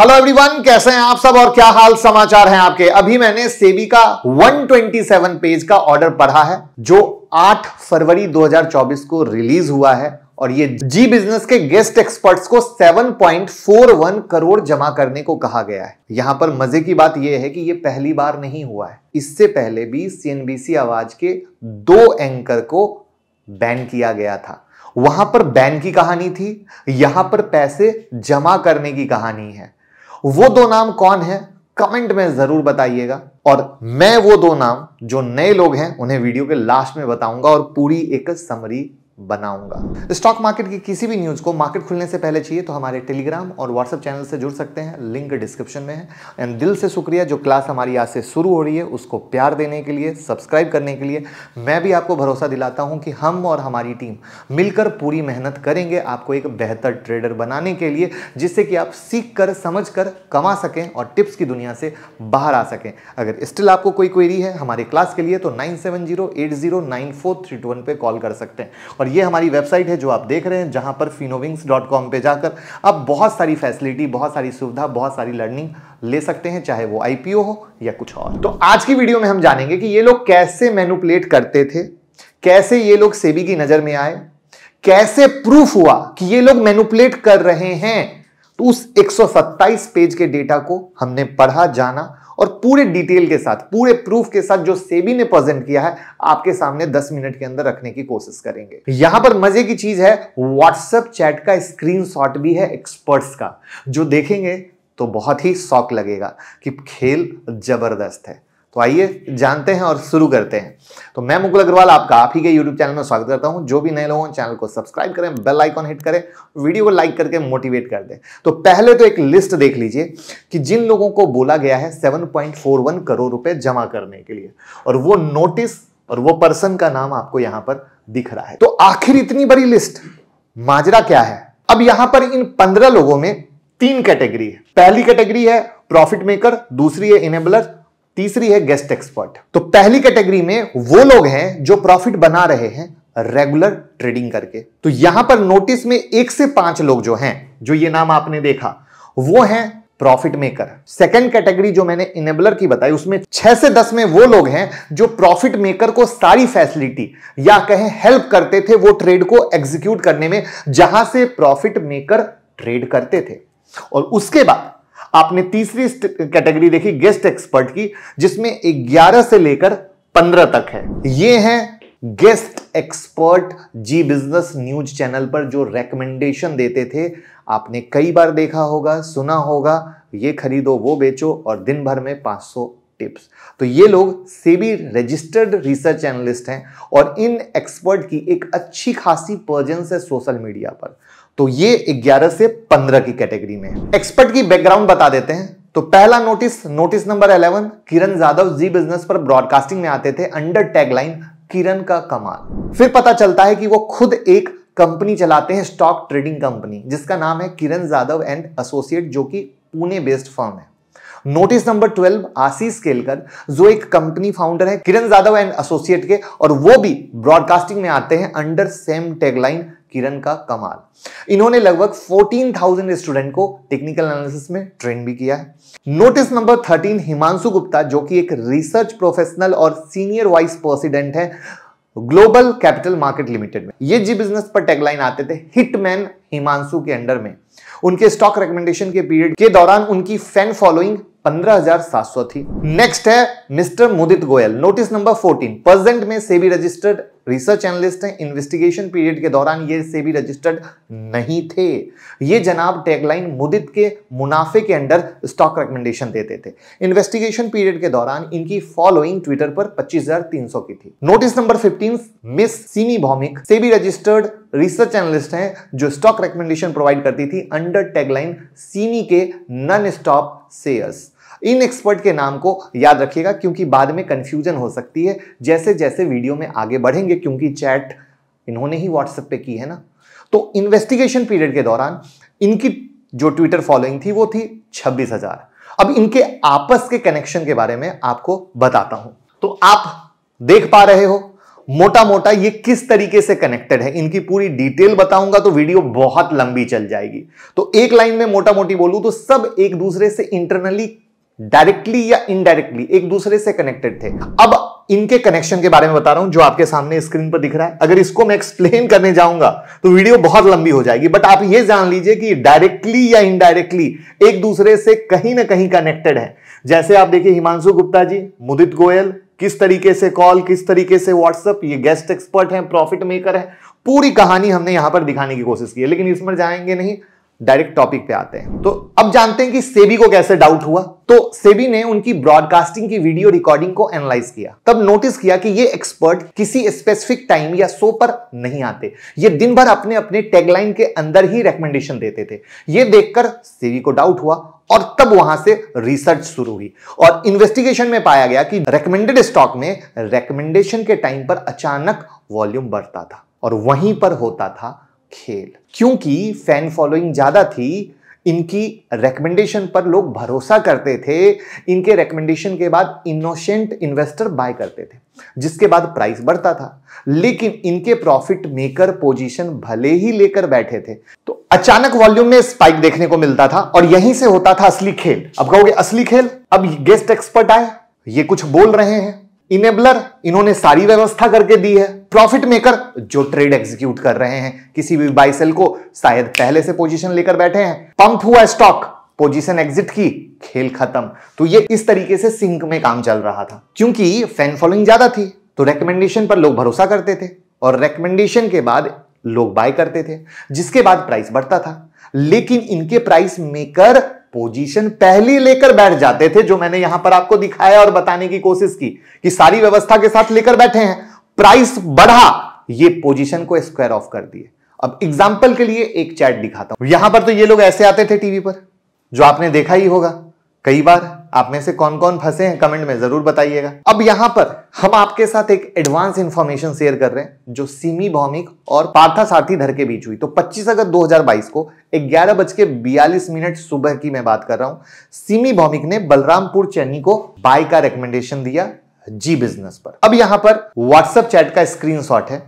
Hello everyone कैसे हैं आप सब और क्या हाल समाचार हैं आपके? अभी मैंने सेबी का 127 पेज का ऑर्डर पढ़ा है, जो 8 फरवरी 2024 को रिलीज़ हुआ है और ये जी बिज़नेस के गेस्ट एक्सपर्ट्स को 7.41 करोड़ जमा करने को कहा गया है। यहाँ पर मज़े की बात यह है कि ये पहली बार नहीं हुआ है। इससे पहले भी सीएनबीसी आवाज़ के दो एंकर को बैन किया गया था। वहाँ पर बैन की कहानी थी, यहाँ पर पैसे जमा करने की कहानी है। वो दो नाम कौन है? कमेंट में ज़रूर बताइएगा। और मैं वो दो नाम, जो नए लोग हैं, उन्हें वीडियो के लास्ट में बताऊँगा और पूरी एक समरी बनाऊँगा। स्टॉक मार्केट की किसी भी न्यूज़ को मार्केट खुलने से पहले चाहिए तो हमारे टेलीग्राम और व्हाट्सएप चैनल से जुड़ सकते हैं। लिंक डिस्क्रिप्शन में है। एंड दिल से शुक्रिया, जो क्लास हमारी आज से शुरू हो रही है, उसको प्यार देने के लिए सब्सक्राइब करने के लिए, मैं भी आपको भरोसा दिलाता हूँ कि हम और हमारी टीम मिलकर पूरी मेहनत करेंगे आपको एक बेहतर ट्रेडर बनाने के लिए, जिससे कि आप सीख कर समझ कर कमा सकें और टिप्स की दुनिया से बाहर आ सकें। अगर स्टिल आपको कोई क्वेरी है हमारे क्लास के लिए तो nine seven zero eight zero nine four three two one पे कॉल कर सकते हैं। और ये हमारी वेबसाइट है जो आप देख रहे हैं, जहाँ पर फिनोविंग्स डॉट कॉम पर जाकर आप बहुत सारी फैसिलिटी, बहुत सारी सुविधा, बहुत सारी लर्निंग ले सकते हैं, चाहे वो आईपीओ हो या कुछ और। तो आज की वीडियो में हम जानेंगे कि ये लोग कैसे मैनुपुलेट करते थे, कैसे ये लोग सेबी की नज़र में आए, कैसे प्रूफ हुआ कि ये लोग मैनुपुलेट कर रहे हैं। तो उस 127 पेज के डेटा को हमने पढ़ा, जाना और पूरे डिटेल के साथ, पूरे प्रूफ के साथ जो सेबी ने प्रेजेंट किया है, आपके सामने 10 मिनट के अंदर रखने की कोशिश करेंगे। यहाँ पर मज़े की चीज़ है व्हाट्सएप चैट का स्क्रीनशॉट भी है एक्सपर्ट्स का। जो देखेंगे तो बहुत ही शौक लगेगा कि खेल ज़बरदस्त है। तो आइए जानते हैं और शुरू करते हैं। तो मैं मुकुल अग्रवाल, आपका आप ही के यूट्यूब चैनल में स्वागत करता हूँ। जो भी नए लोग चैनल को सब्सक्राइब करें बेल आइकॉन हिट करें वीडियो को लाइक करके मोटिवेट कर दें। तो पहले तो एक लिस्ट देख लीजिए कि जिन लोगों को बोला गया है 7.41 करोड़ रुपए जमा करने के लिए, और वो नोटिस और वो पर्सन का नाम आपको यहाँ पर दिख रहा है। तो आखिर इतनी बड़ी लिस्ट माजरा क्या है? अब यहाँ पर इन पंद्रह लोगों में तीन कैटेगरी है। पहली कैटेगरी है प्रॉफिट मेकर दूसरी है इनेबलर तीसरी है गेस्ट एक्सपर्ट तो पहली कैटेगरी में वो लोग हैं जो प्रॉफिट बना रहे हैं रेगुलर ट्रेडिंग करके. तो यहाँ पर नोटिस में एक से पाँच लोग जो हैं, जो ये नाम आपने देखा, वो हैं प्रॉफिट मेकर सेकेंड कैटेगरी जो मैंने इनेबलर की बताई, उसमें छह से दस में वो लोग हैं जो प्रॉफिट मेकर को सारी फैसिलिटी या कहें हेल्प करते थे वो ट्रेड को एग्जीक्यूट करने में, जहाँ से प्रॉफिट मेकर ट्रेड करते थे। और उसके बाद आपने तीसरी कैटेगरी देखी गेस्ट एक्सपर्ट की, जिसमें 11 से लेकर 15 तक है। ये है guest expert Zee business news channel पर जो रेकमेंडेशन देते थे। आपने कई बार देखा होगा, सुना होगा, ये खरीदो, वो बेचो और दिन भर में 500 टिप्स तो ये लोग सेबी रजिस्टर्ड रिसर्च एनालिस्ट हैं और इन एक्सपर्ट की एक अच्छी खासी पर्जेंस है सोशल मीडिया पर। तो ये 11 से 15 की कैटेगरी में है। एक्सपर्ट की बैकग्राउंड बता देते हैं। तो पहला notice notice number 11 Kiran Jadhav Zee business पर ब्रॉडकास्टिंग में आते थे अंडर टैगलाइन किरण का कमाल। फिर पता चलता है कि वो खुद एक कंपनी चलाते हैं स्टॉक ट्रेडिंग कंपनी जिसका नाम है किरण जादव एंड एसोसिएट जो कि पुणे बेस्ड फर्म है। नोटिस नंबर 12 आशीष केलकर, जो एक कंपनी फाउंडर है, किरण जादव एंड एसोसिएट के, और वो भी ब्रॉडकास्टिंग में आते हैं अंडर सेम टैगलाइन किरण का कमाल। इन्होंने लगभग 14,000 स्टूडेंट को टेक्निकल एनालिसिस में ट्रेन भी किया है। नोटिस नंबर 13 हिमांशु गुप्ता जो कि एक रिसर्च प्रोफेशनल और सीनियर वाइस प्रेसिडेंट है ग्लोबल कैपिटल मार्केट लिमिटेड में। ये जी बिज़नेस पर टैगलाइन आते थे हिटमैन हिमांशु के अंडर में। उनके स्टॉक रिकमेंडेशन के पीरियड के दौरान उनकी फ़ैन फॉलोइंग 15,700 थी। नेक्स्ट है mister Mudit Goyal. Notice number 14 present में सेबी रजिस्टर्ड रिसर्च एनालिस्ट हैं इन्वेस्टिगेशन पीरियड के दौरान ये सेबी रजिस्टर्ड नहीं थे। ये जनाब टैगलाइन मुदित के मुनाफे के अंडर स्टॉक रिकमेंडेशन देते थे। इन्वेस्टिगेशन पीरियड के दौरान इनकी फॉलोइंग ट्विटर पर 25,300 की थी। Notice number 15 miss Simi Bhaumik SEBI registered research analyst हैं जो स्टॉक रिकमेंडेशन प्रोवाइड करती थी अंडर टैगलाइन सीमी के नन स्टॉप सेयर्स इन एक्सपर्ट के नाम को याद रखिएगा, क्योंकि बाद में कंफ्यूजन हो सकती है। जैसे जैसे वीडियो में आगे बढ़ेंगे, क्योंकि चैट इन्होंने ही व्हाट्सएप पे की है ना। तो इन्वेस्टिगेशन पीरियड के दौरान इनकी जो ट्विटर फॉलोइंग थी, वो थी छब्बीस अब इनके आपस के कनेक्शन के बारे में आपको बताता हूँ। तो आप देख पा रहे हो मोटा मोटा ये किस तरीके से कनेक्टेड है। इनकी पूरी डिटेल बताऊँगा तो वीडियो बहुत लंबी चल जाएगी। तो एक लाइन में मोटा मोटी बोलूँ तो सब एक दूसरे से इंटरनली डायरेक्टली या इनडायरेक्टली एक दूसरे से कनेक्टेड थे। अब इनके कनेक्शन के बारे में बता रहा हूँ, जो आपके सामने स्क्रीन पर दिख रहा है। अगर इसको मैं एक्सप्लेन करने जाऊँगा तो वीडियो बहुत लंबी हो जाएगी। बट आप ये जान लीजिए कि डायरेक्टली या इनडायरेक्टली एक दूसरे से कहीं ना कहीं कनेक्टेड है। जैसे आप देखिए हिमांशु गुप्ता जी, मुदित गोयल, किस तरीके से कॉल किस तरीके से व्हाट्सअप ये गेस्ट एक्सपर्ट हैं प्रॉफिट मेकर है। पूरी कहानी हमने यहाँ पर दिखाने की कोशिश की है, लेकिन इसमें जाएँगे नहीं। डायरेक्ट टॉपिक पे आते हैं। तो अब जानते हैं कि सेबी को कैसे डाउट हुआ। तो सेबी ने उनकी ब्रॉडकास्टिंग की वीडियो रिकॉर्डिंग को एनालाइज किया। तब नोटिस किया कि ये एक्सपर्ट किसी स्पेसिफिक टाइम या शो पर नहीं आते। ये दिन भर अपने अपने टैगलाइन के अंदर ही रेकमेंडेशन देते थे। ये देखकर सेबी को डाउट हुआ और तब वहाँ से रिसर्च शुरू हुई। और इन्वेस्टिगेशन में पाया गया कि रेकमेंडेड स्टॉक में रेकमेंडेशन के टाइम पर अचानक वॉल्यूम बढ़ता था। और वहीं पर होता था खेल। क्योंकि फ़ैन फॉलोइंग ज़्यादा थी, इनकी रिकमेंडेशन पर लोग भरोसा करते थे। इनके रिकमेंडेशन के बाद इनोसेंट इन्वेस्टर बाय करते थे, जिसके बाद प्राइस बढ़ता था। लेकिन इनके प्रॉफिट मेकर पोजीशन भले ही लेकर बैठे थे। तो अचानक वॉल्यूम में स्पाइक देखने को मिलता था और यहीं से होता था असली खेल। अब कहोगे, असली खेल? अब गेस्ट एक्सपर्ट आए, ये कुछ बोल रहे हैं। इनेबलर, इन्होंने सारी व्यवस्था करके दी है। प्रॉफिट मेकर जो ट्रेड एग्जीक्यूट कर रहे हैं, किसी भी बाई सेल को शायद पहले से पोजीशन लेकर बैठे हैं। पंप हुआ स्टॉक पोजीशन एग्जिट की, खेल खत्म। तो ये इस तरीके से सिंक में काम चल रहा था। क्योंकि फ़ैन फॉलोइंग ज़्यादा थी तो रेकमेंडेशन पर लोग भरोसा करते थे और रेकमेंडेशन के बाद लोग बाय करते थे, जिसके बाद प्राइस बढ़ता था। लेकिन इनके प्राइस मेकर पोजीशन पहली लेकर बैठ जाते थे, जो मैंने यहाँ पर आपको दिखाया और बताने की कोशिश की कि सारी व्यवस्था के साथ लेकर बैठे हैं। प्राइस बढ़ा, ये पोजीशन को स्क्वायर ऑफ़ कर दिए। अब एग्ज़ाम्पल के लिए एक चैट दिखाता हूँ। यहाँ पर तो ये लोग ऐसे आते थे टीवी पर, जो आपने देखा ही होगा, कई बार। आप में से कौन कौन फंसे हैं, कमेंट में ज़रूर बताइएगा। अब यहाँ पर हम आपके साथ एक एडवांस इंफॉर्मेशन शेयर कर रहे हैं, जो सीमी भौमिक और पार्था साथी धर के बीच हुई। तो 25 अगस्त 2022 को ग्यारह बज के बयालीस मिनट सुबह की मैं बात कर रहा हूँ। सीमी भौमिक ने बलरामपुर चैनी को बाय का रिकमेंडेशन दिया जी बिज़नेस पर। अब यहाँ पर व्हाट्सएप चैट का स्क्रीनशॉट है।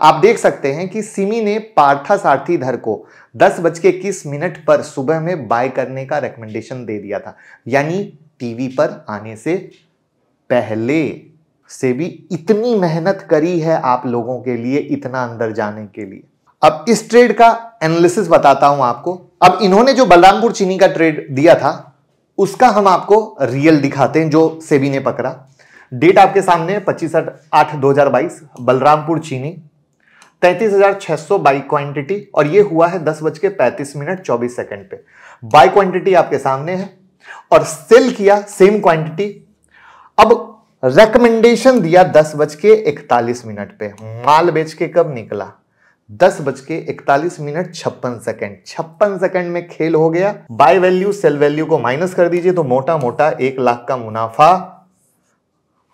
आप देख सकते हैं कि सिमी ने पार्था सारथी धर को दस बज के मिनट पर सुबह में बाय करने का रिकमेंडेशन दे दिया था। यानी टीवी पर आने से पहले से भी इतनी मेहनत करी है आप लोगों के लिए इतना अंदर जाने के लिए। अब इस ट्रेड का एनालिसिस बताता हूँ आपको। अब इन्होंने जो बलरामपुर चीनी का ट्रेड दिया था, उसका हम आपको रियल दिखाते हैं जो सेबी ने पकड़ा। डेट आपके सामने पच्चीस आठ दो हज़ार बाईस, बलरामपुर चीनी, तैतीस हज़ार छह सौ बाई क्वांटिटी और ये हुआ है दस बज के पैंतीस मिनट चौबीस सेकंड पे। बाई क्वांटिटी आपके सामने है और सेल किया सेम क्वांटिटी अब रेकमेंडेशन दिया दस बज के इकतालीस मिनट पे। माल बेच के कब निकला? दस बज के इकतालीस मिनट छप्पन सेकंड छप्पन सेकंड में खेल हो गया। बाय वैल्यू सेल वैल्यू को माइनस कर दीजिए तो मोटा मोटा एक लाख का मुनाफा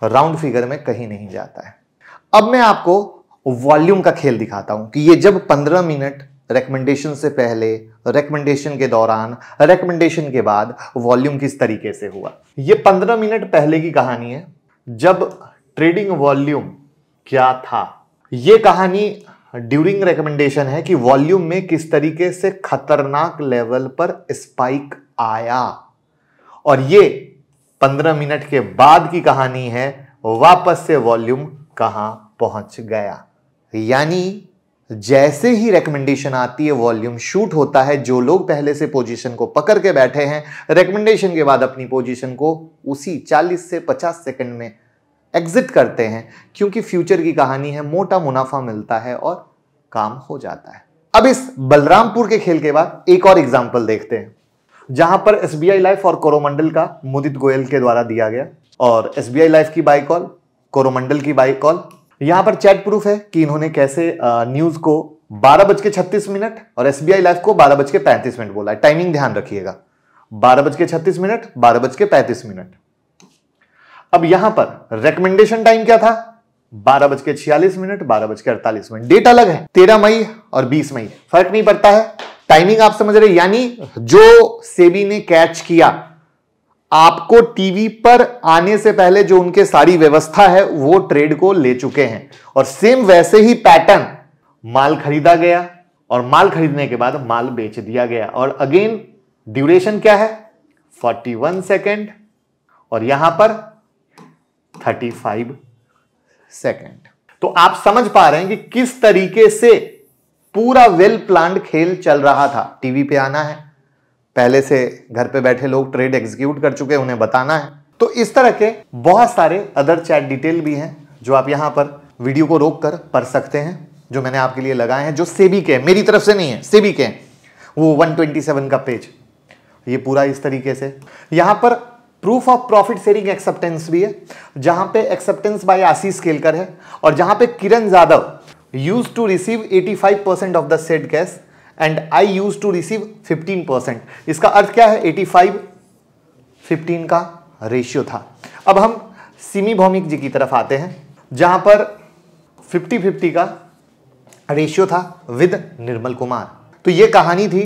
राउंड फिगर में कहीं नहीं जाता है। अब मैं आपको वॉल्यूम का खेल दिखाता हूँ कि ये जब 15 मिनट रिकमेंडेशन से पहले रिकमेंडेशन के दौरान रिकमेंडेशन के बाद वॉल्यूम किस तरीके से हुआ? ये 15 मिनट पहले की कहानी है। जब ट्रेडिंग वॉल्यूम क्या था? ये कहानी ड्यूरिंग रिकमेंडेशन है कि वॉल्यूम में किस तरीके से खतरनाक लेवल पर स्पाइक आया। और ये पंद्रह मिनट के बाद की कहानी है। वापस से वॉल्यूम कहाँ पहुँच गया? यानी जैसे ही रिकमेंडेशन आती है वॉल्यूम शूट होता है, जो लोग पहले से पोजीशन को पकड़ के बैठे हैं रिकमेंडेशन के बाद अपनी पोजीशन को उसी 40 से 50 सेकंड में एग्जिट करते हैं, क्योंकि फ्यूचर की कहानी है, मोटा मुनाफा मिलता है और काम हो जाता है। अब इस बलरामपुर के खेल के बाद एक और एग्ज़ाम्पल देखते हैं, जहाँ पर एसबीआई लाइफ और कोरोमंडल का मुदित गोयल के द्वारा दिया गया, और एसबीआई लाइफ की बाई कॉल कोरोमंडल की बाई कॉल यहाँ पर चैट प्रूफ है कि इन्होंने कैसे न्यूज़ को बारह बज के छत्तीस मिनट और एसबीआई लाइफ को बारह बज के पैंतीस मिनट बोला है। टाइमिंग ध्यान रखिएगा। बारह बज के छत्तीस मिनट, बारह बज के पैंतीस मिनट। अब यहाँ पर रिकमेंडेशन टाइम क्या था? बारह बज के छियालीस मिनट, बारह बज के अड़तालीस मिनट। डेट अलग है। तेरह मई और बीस मई। फ़र्क नहीं पड़ता है। टाइमिंग आप समझ रहे यानी जो सेबी ने कैच किया आपको टीवी पर आने से पहले जो उनके सारी व्यवस्था है, वो ट्रेड को ले चुके हैं। और सेम वैसे ही पैटर्न, माल खरीदा गया और माल खरीदने के बाद माल बेच दिया गया। और अगेन, ड्यूरेशन क्या है? 41 सेकेंड और यहाँ पर 35 सेकेंड। तो आप समझ पा रहे हैं कि किस तरीके से पूरा वेल प्लान्ड खेल चल रहा था। टीवी पे आना है पहले से घर पे बैठे लोग ट्रेड एग्जीक्यूट कर चुके उन्हें बताना है। तो इस तरह के बहुत सारे अदर चैट डिटेल भी हैं, जो आप यहाँ पर वीडियो को रोक कर पढ़ सकते हैं, जो मैंने आपके लिए लगाए हैं, जो सेबी के मेरी तरफ़ से नहीं है सेबी के वो 127 का पेज ये पूरा इस तरीके से। यहाँ पर proof of profit sharing acceptance भी है, जहाँ पे एक्सेप्टेंस बाय आशीष केलकर है, और जहाँ पे Kiran Jadhav use to receive 85 percent of the set cash and I use to receive 15 percent इसका अर्थ क्या है? 85 15 का रेशियो था। अब हम सिमी भौमिक जी की तरफ़ आते हैं, जहाँ पर 50 50 का रेशियो था विद निर्मल कुमार। तो ये कहानी थी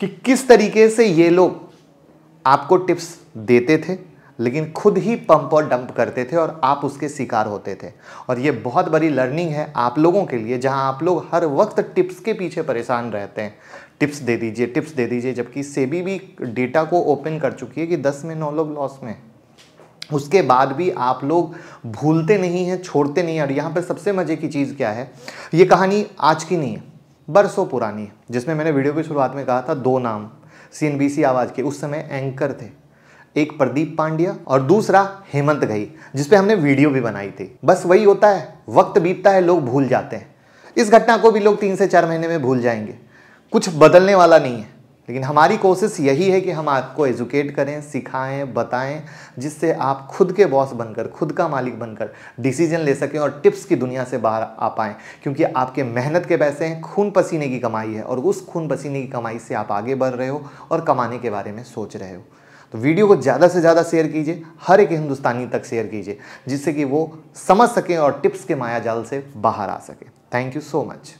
कि किस तरीके से ये लोग आपको टिप्स देते थे लेकिन खुद ही पंप और डंप करते थे और आप उसके शिकार होते थे। और ये बहुत बड़ी लर्निंग है आप लोगों के लिए, जहाँ आप लोग हर वक्त टिप्स के पीछे परेशान रहते हैं। टिप्स दे दीजिए टिप्स दे दीजिए, जबकि सेबी भी डेटा को ओपन कर चुकी है कि 10 में नौ लोग लॉस में। उसके बाद भी आप लोग भूलते नहीं हैं, छोड़ते नहीं हैं। और यहाँ पर सबसे मज़े की चीज़ क्या है? ये कहानी आज की नहीं है, बरसों पुरानी है, जिसमें मैंने वीडियो की शुरुआत में कहा था दो नाम सीएनबीसी आवाज़ के, उस समय एंकर थे। एक प्रदीप पांड्या और दूसरा हेमंत घई जिसपे हमने वीडियो भी बनाई थी। बस वही होता है, वक्त बीतता है, लोग भूल जाते हैं। इस घटना को भी लोग तीन से चार महीने में भूल जाएँगे। कुछ बदलने वाला नहीं है, लेकिन हमारी कोशिश यही है कि हम आपको एजुकेट करें, सिखाएँ, बताएँ, जिससे आप खुद के बॉस बनकर, खुद का मालिक बनकर डिसीज़न ले सकें और टिप्स की दुनिया से बाहर आ पाएँ। क्योंकि आपके मेहनत के पैसे हैं, खून पसीने की कमाई है और उस खून पसीने की कमाई से आप आगे बढ़ रहे हो और कमाने के बारे में सोच रहे हो। तो वीडियो को ज़्यादा से ज़्यादा शेयर कीजिए, हर एक हिंदुस्तानी तक शेयर कीजिए, जिससे कि वो समझ सकें और टिप्स के माया जाल से बाहर आ सके। Thank you so much